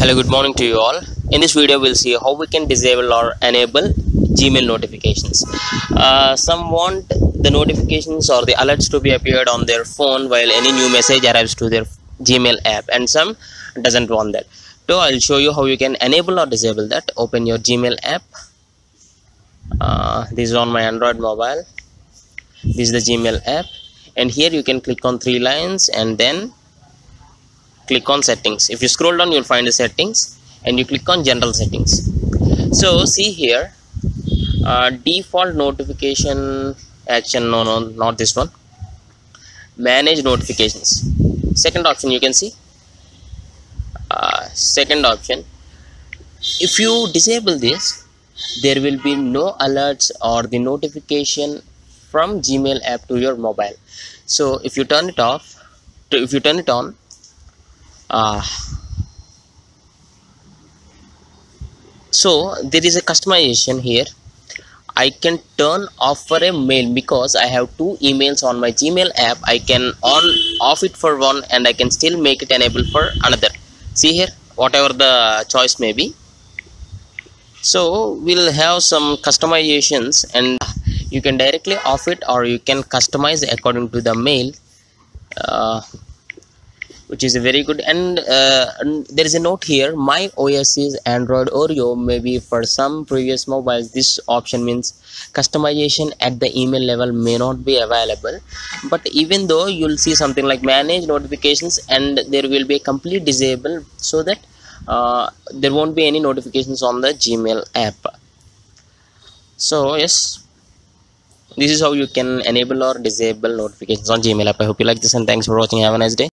hello good morning to you all. In this video we'll see how we can disable or enable gmail notifications. Uh, some want the notifications or the alerts to be appeared on their phone while any new message arrives to their gmail app and some doesn't want that. So i'll show you how you can enable or disable that. Open your gmail app. Uh, this is on my android mobile. This is the gmail app. And here you can click on three lines and then click on settings. If you scroll down you'll find the settings and you click on general settings. So see here uh, default notification action no no not this one. Manage notifications. Second option you can see. Uh, second option. If you disable this there will be no alerts or the notification from gmail app to your mobile. So if you turn it off if you turn it on uh, so there is a customization here. I can turn off for a mail because I have two emails on my Gmail app. I can on off it for one and I can still make it enable for another. See here? Whatever the choice may be. So we'll have some customizations and you can directly off it or you can customize according to the mail. Uh, which is a very good and, uh, there is a note here my os is android oreo. Maybe for some previous mobiles this option means customization at the email level may not be available. But even though you'll see something like manage notifications and there will be a complete disable so that uh, there won't be any notifications on the gmail app. So yes this is how you can enable or disable notifications on gmail app. I hope you like this and thanks for watching. Have a nice day